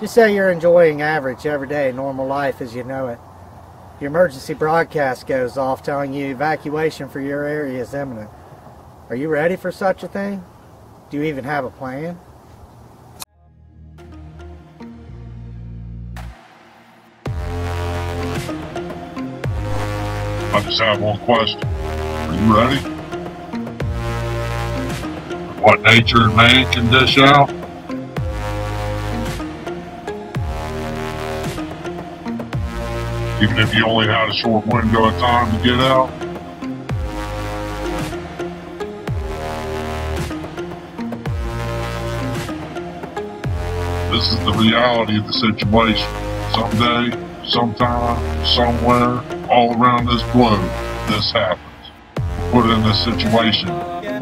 Just say you're enjoying average everyday normal life as you know it. Your emergency broadcast goes off telling you evacuation for your area is imminent. Are you ready for such a thing? Do you even have a plan? I just have one question. Are you ready? What nature and man can dish out? Even if you only had a short window of time to get out? This is the reality of the situation. Someday, sometime, somewhere, all around this globe, this happens. We're put in this situation.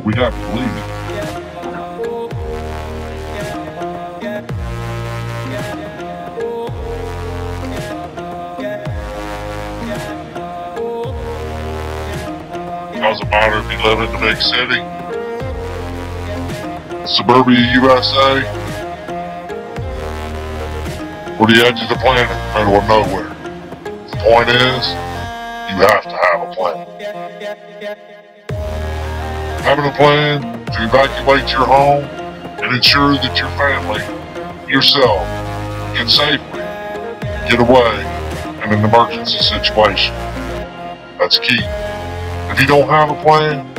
We have to leave it. If you live in the big city, suburbia USA, or the edge of the planet, middle of nowhere. The point is, you have to have a plan. Having a plan to evacuate your home and ensure that your family, yourself, can safely get away in an emergency situation. That's key. If you don't have a plan,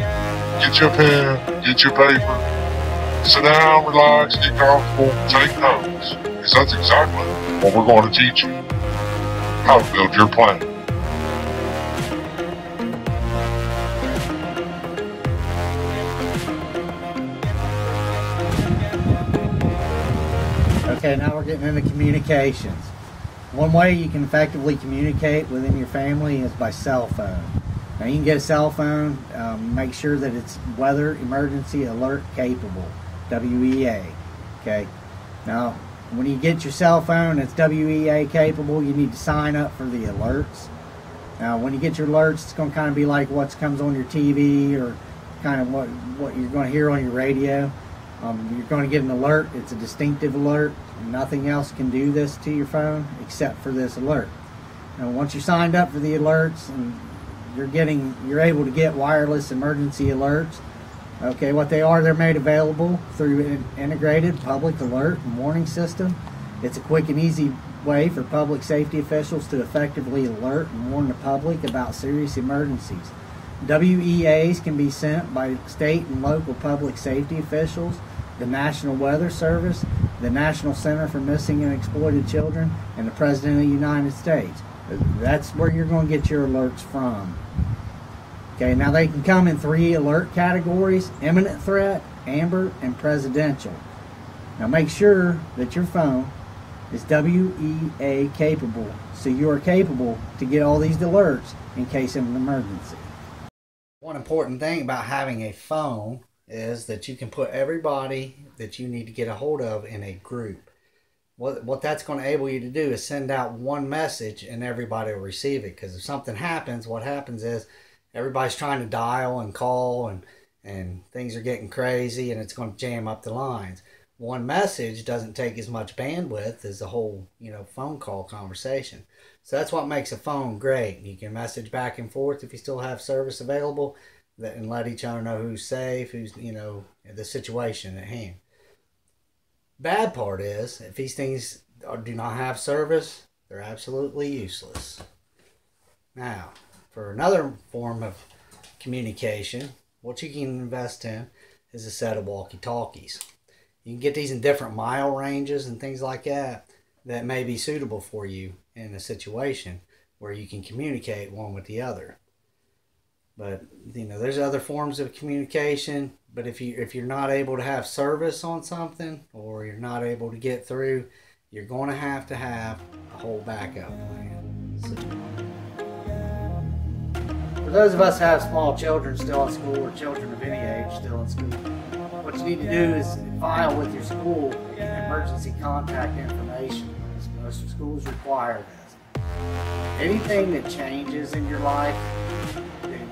get your pen, get your paper, sit down, relax, get comfortable, take notes. Because that's exactly what we're going to teach you. How to build your plan. Okay, now we're getting into communications. One way you can effectively communicate within your family is by cell phone. Now you can get a cell phone, um, make sure that it's weather emergency alert capable, WEA. Okay. Now, when you get your cell phone that's WEA capable, you need to sign up for the alerts. Now, when you get your alerts, it's going to kind of be like what comes on your TV or kind of what what you're going to hear on your radio. Um, you're going to get an alert. It's a distinctive alert. Nothing else can do this to your phone except for this alert. Now, once you're signed up for the alerts and you're getting, you're able to get wireless emergency alerts. Okay, what they are, they're made available through an integrated public alert and warning system. It's a quick and easy way for public safety officials to effectively alert and warn the public about serious emergencies. WEAs can be sent by state and local public safety officials, the National Weather Service, the National Center for Missing and Exploited Children, and the President of the United States. That's where you're going to get your alerts from. Okay, now they can come in three alert categories imminent threat, amber, and presidential. Now make sure that your phone is WEA capable so you are capable to get all these alerts in case of an emergency. One important thing about having a phone is that you can put everybody that you need to get a hold of in a group. What, what that's going to enable you to do is send out one message and everybody will receive it. Because if something happens, what happens is everybody's trying to dial and call and, and things are getting crazy and it's going to jam up the lines. One message doesn't take as much bandwidth as the whole, you know, phone call conversation. So that's what makes a phone great. You can message back and forth if you still have service available that and let each other know who's safe, who's, you know, the situation at hand. Bad part is, if these things do not have service, they're absolutely useless. Now, for another form of communication, what you can invest in is a set of walkie-talkies. You can get these in different mile ranges and things like that that may be suitable for you in a situation where you can communicate one with the other. But you know, there's other forms of communication. But if you if you're not able to have service on something or you're not able to get through, you're going to have to have a whole backup plan. So, for those of us who have small children still in school or children of any age still in school, what you need to do is file with your school emergency contact information. Most schools require this. Anything that changes in your life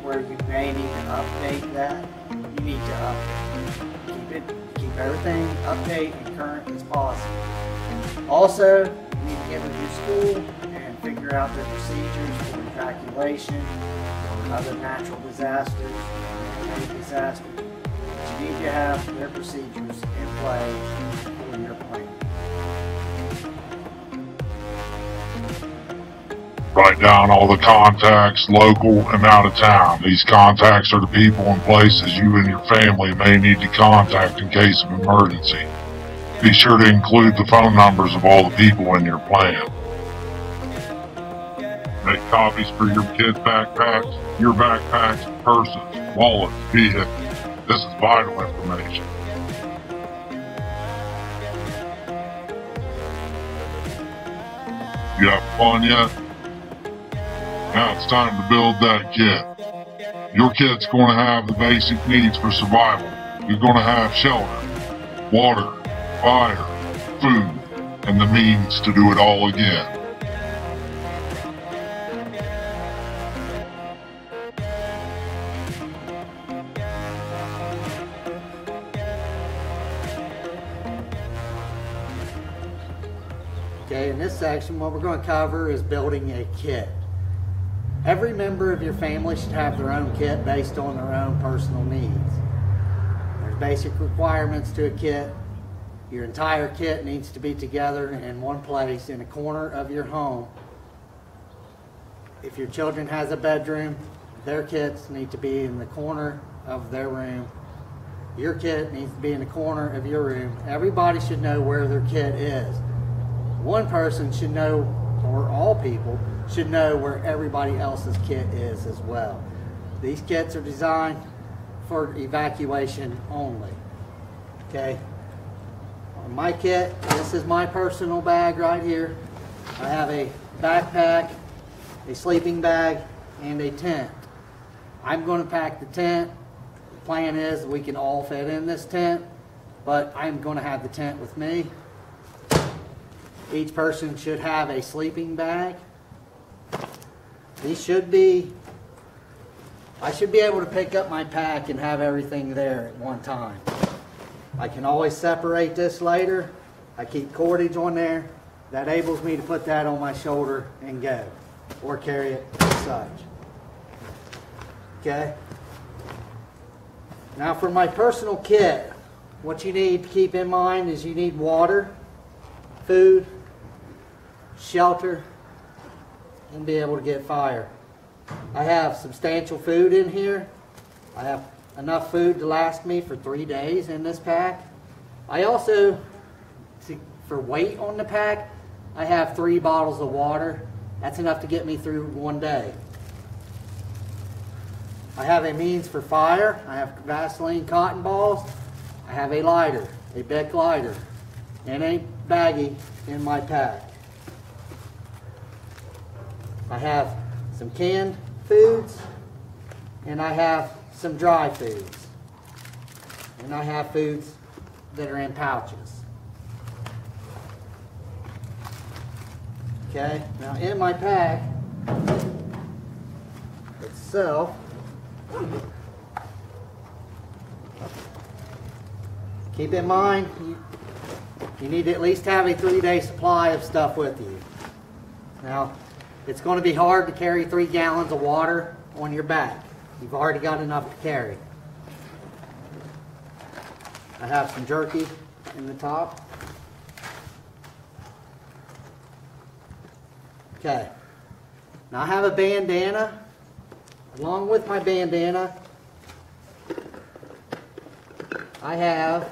where you may need to update that, need to update. Keep it, keep everything update and current as possible. Also, you need to get with your school and figure out their procedures for evacuation or other natural disasters, man-made disasters. You need to have their procedures in place for your plan. Write down all the contacts, local and out of town. These contacts are the people and places you and your family may need to contact in case of emergency. Be sure to include the phone numbers of all the people in your plan. Make copies for your kids' backpacks, your backpacks, purses, wallets, vehicles. This is vital information. You have fun yet? Now it's time to build that kit. Your kit's going to have the basic needs for survival. You're going to have shelter, water, fire, food, and the means to do it all again. Okay, in this section, what we're going to cover is building a kit. Every member of your family should have their own kit based on their own personal needs. There's basic requirements to a kit. Your entire kit needs to be together in one place in a corner of your home. If your children has a bedroom, their kits need to be in the corner of their room. Your kit needs to be in the corner of your room. Everybody should know where their kit is one person should know, or all people should know where everybody else's kit is as well. These kits are designed for evacuation only. Okay. On my kit, this is my personal bag right here. I have a backpack, a sleeping bag, and a tent. I'm going to pack the tent. The plan is we can all fit in this tent, but I'm going to have the tent with me. Each person should have a sleeping bag. These should be, I should be able to pick up my pack and have everything there at one time. I can always separate this later. I keep cordage on there. That enables me to put that on my shoulder and go, or carry it as such. Okay? Now for my personal kit, what you need to keep in mind is you need water, food, shelter, and be able to get fire. I have substantial food in here. I have enough food to last me for three days in this pack. I also, to, for weight on the pack, I have three bottles of water. That's enough to get me through one day. I have a means for fire. I have Vaseline cotton balls. I have a lighter, a Bic lighter, and a baggie in my pack. I have some canned foods, and I have some dry foods. And I have foods that are in pouches. Okay, now in my pack itself, keep in mind, you, need to at least have a three-day supply of stuff with you. Now, it's going to be hard to carry three gallons of water on your back. You've already got enough to carry. I have some jerky in the top. Okay. Now I have a bandana. Along with my bandana, I have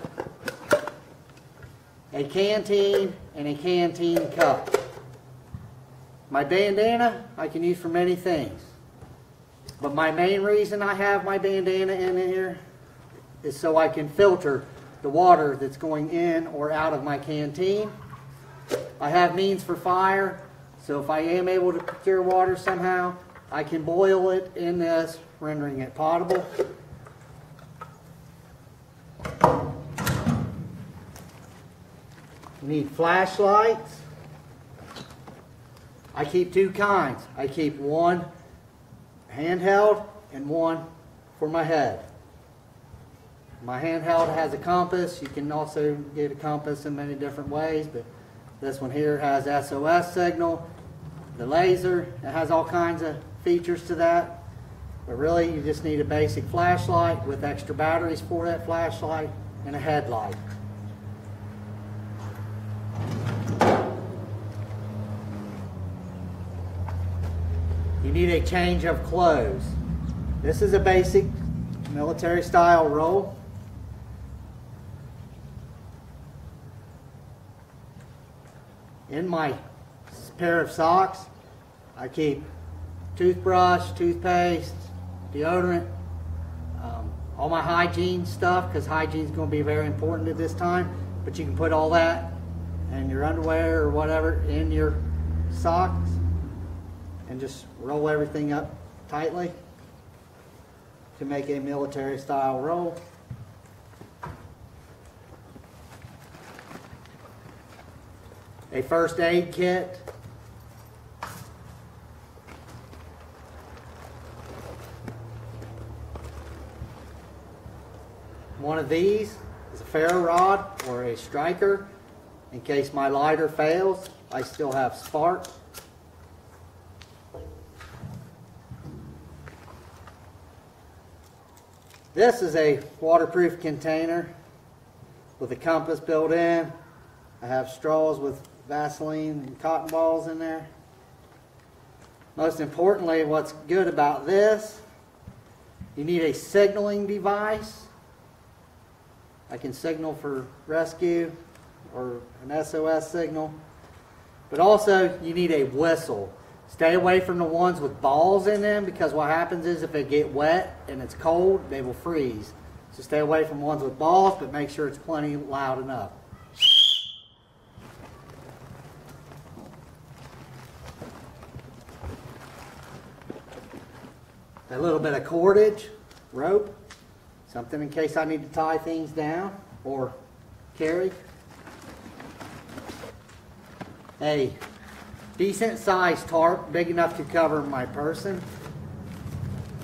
a canteen and a canteen cup. My bandana I can use for many things. But my main reason I have my bandana in here is so I can filter the water that's going in or out of my canteen. I have means for fire, so if I am able to procure water somehow, I can boil it in this, rendering it potable. Need flashlights. I keep two kinds. I keep one handheld and one for my head. My handheld has a compass. You can also get a compass in many different ways, but This one here has SOS signal, the laser, it has all kinds of features to that. But really, you just need a basic flashlight with extra batteries for that flashlight and a headlight. You need a change of clothes. This is a basic military style roll. In my pair of socks, I keep toothbrush, toothpaste, deodorant, um, all my hygiene stuff, because hygiene is going to be very important at this time. But you can put all that and your underwear or whatever in your socks and just roll everything up tightly to make a military style roll. A first aid kit. One of these is a ferro rod or a striker. In case my lighter fails, I still have spark. This is a waterproof container with a compass built in. I have straws with Vaseline and cotton balls in there. Most importantly, what's good about this, you need a signaling device. I can signal for rescue or an SOS signal. But also, you need a whistle. Stay away from the ones with balls in them because what happens is if they get wet and it's cold, they will freeze. So stay away from ones with balls, but make sure it's plenty loud enough. A little bit of cordage, rope, something in case I need to tie things down or carry. A decent sized tarp, big enough to cover my person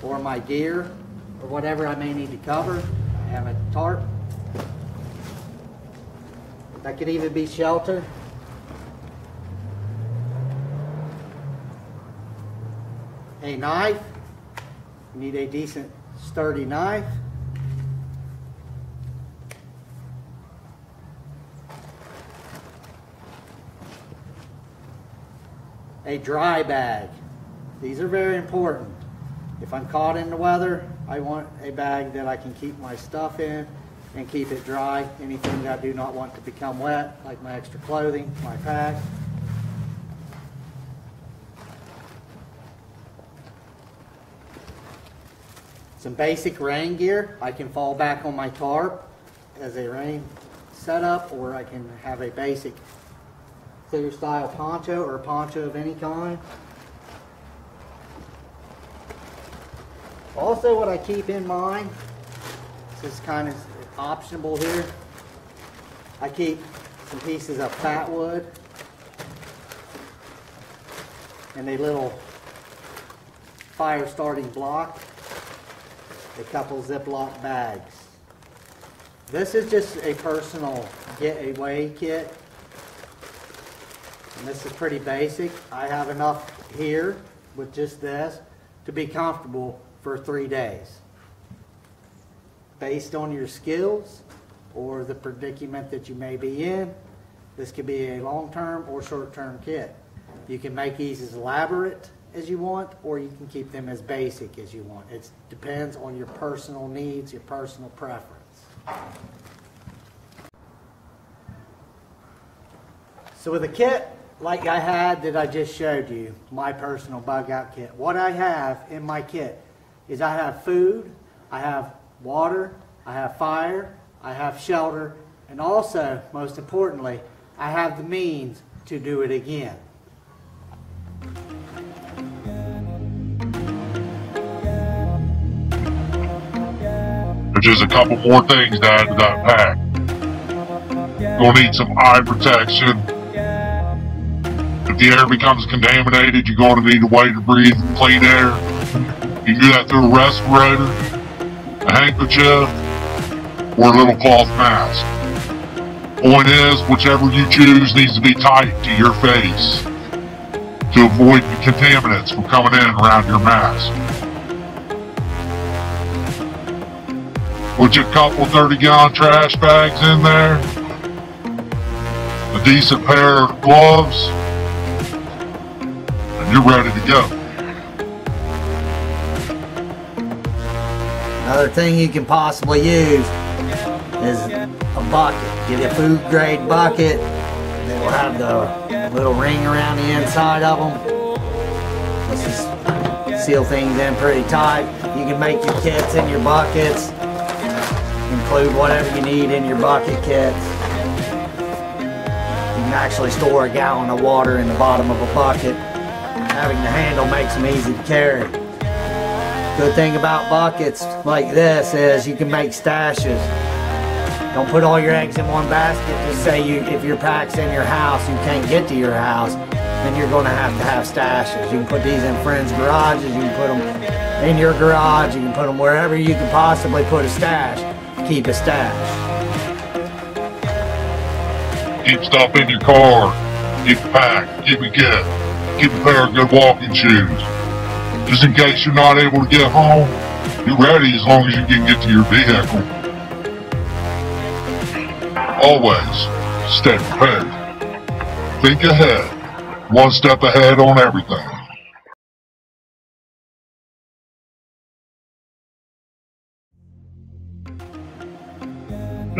or my gear or whatever I may need to cover. I have a tarp. That could even be shelter. A knife. You need a decent sturdy knife. A dry bag. These are very important. If I'm caught in the weather, I want a bag that I can keep my stuff in and keep it dry. Anything that I do not want to become wet, like my extra clothing, my pack. Some basic rain gear. I can fall back on my tarp as a rain setup, or I can have a basic clear style poncho or poncho of any kind. Also what I keep in mind, this is kind of optional here, I keep some pieces of fat wood and a little fire starting block, a couple Ziploc bags. This is just a personal getaway kit and this is pretty basic. I have enough here with just this to be comfortable for three days. Based on your skills or the predicament that you may be in, this could be a long-term or short-term kit. You can make these as elaborate as you want, or you can keep them as basic as you want. It depends on your personal needs, your personal preference. So with a kit, like I had that I just showed you, my personal bug out kit. What I have in my kit is I have food, I have water, I have fire, I have shelter, and also, most importantly, I have the means to do it again. There's just a couple more things to that pack. Gonna need some eye protection, the air becomes contaminated, you're going to need a way to breathe clean air. You can do that through a respirator, a handkerchief, or a little cloth mask. Point is, whichever you choose needs to be tight to your face to avoid contaminants from coming in around your mask. Put your couple 30 gallon trash bags in there, a decent pair of gloves, you're ready to go. Another thing you can possibly use is a bucket. Get a food grade bucket that will have the little ring around the inside of them. This is seal things in pretty tight. You can make your kits in your buckets. Include whatever you need in your bucket kits. You can actually store a gallon of water in the bottom of a bucket. Having the handle makes them easy to carry. Good thing about buckets like this is you can make stashes. Don't put all your eggs in one basket. Just say you, if your pack's in your house, you can't get to your house, then you're going to have to have stashes. You can put these in friends' garages. You can put them in your garage. You can put them wherever you can possibly put a stash. Keep a stash. Keep stuff in your car. Keep a pack. Keep a kit. Keep a pair of good walking shoes. Just in case you're not able to get home, you're ready as long as you can get to your vehicle. Always stay prepared. Think ahead. One step ahead on everything.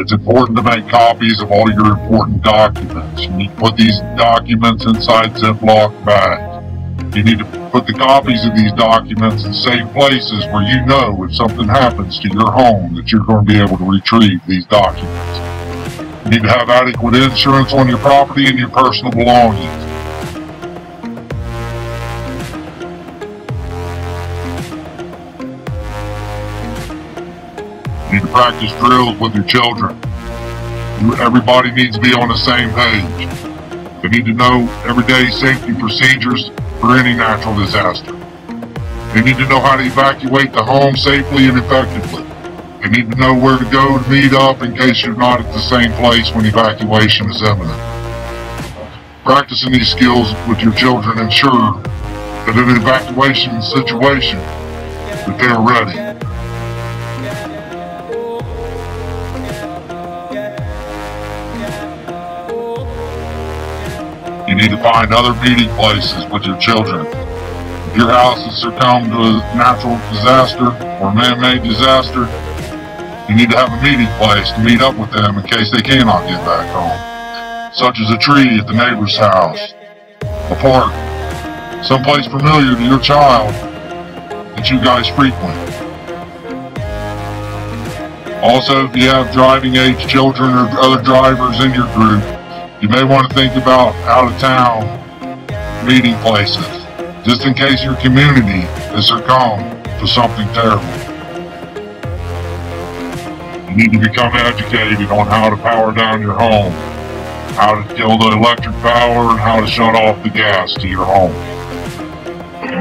It's important to make copies of all your important documents. You need to put these documents inside Ziploc bags. You need to put the copies of these documents in safe places where you know if something happens to your home that you're going to be able to retrieve these documents. You need to have adequate insurance on your property and your personal belongings. You need to practice drills with your children. Everybody needs to be on the same page. They need to know everyday safety procedures for any natural disaster. They need to know how to evacuate the home safely and effectively. They need to know where to go to meet up in case you're not at the same place when evacuation is imminent. Practicing these skills with your children ensure that in an evacuation situation, that they are ready. You need to find other meeting places with your children. If your house has succumbed to a natural disaster or man-made disaster, you need to have a meeting place to meet up with them in case they cannot get back home. Such as a tree at the neighbor's house, a park, someplace familiar to your child that you guys frequent. Also, if you have driving age children or other drivers in your group, you may want to think about out-of-town meeting places, just in case your community is succumbed to something terrible. You need to become educated on how to power down your home, how to kill the electric power, and how to shut off the gas to your home.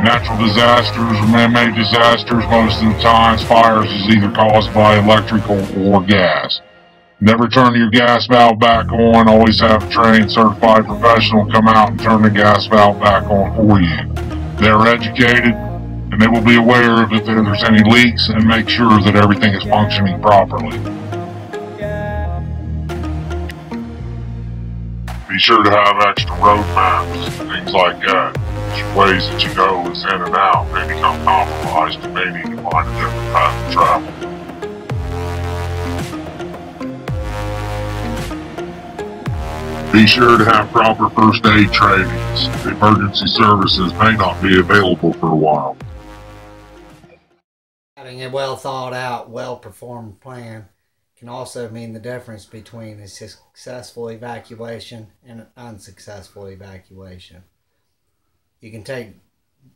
Natural disasters or man-made disasters, most of the times fires is either caused by electrical or gas. Never turn your gas valve back on. Always have a trained, certified professional come out and turn the gas valve back on for you. They're educated and they will be aware of if there's any leaks and make sure that everything is functioning properly. Be sure to have extra road maps, things like that. Which ways that you go is in and out may become compromised and may need to find a different path to travel. Be sure to have proper first aid trainings. Emergency services may not be available for a while. Having a well thought out, well performed plan can also mean the difference between a successful evacuation and an unsuccessful evacuation. You can take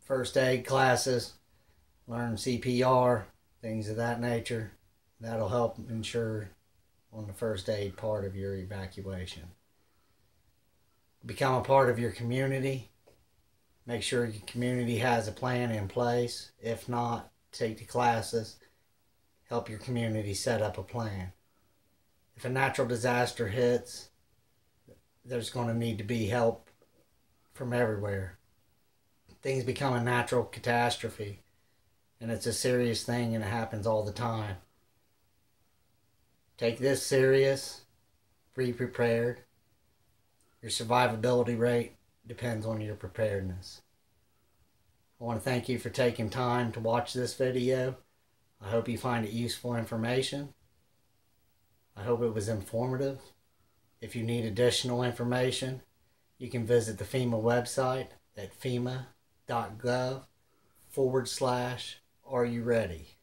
first aid classes, learn CPR, things of that nature. That'll help ensure on the first aid part of your evacuation become a part of your community. Make sure your community has a plan in place. If not, take the classes. Help your community set up a plan. If a natural disaster hits, there's going to need to be help from everywhere. Things become a natural catastrophe, and it's a serious thing, and it happens all the time. Take this serious, be prepared. Your survivability rate depends on your preparedness. I want to thank you for taking time to watch this video. I hope you find it useful information. I hope it was informative. If you need additional information, you can visit the FEMA website at fema.gov forward slash are you ready.